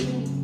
you.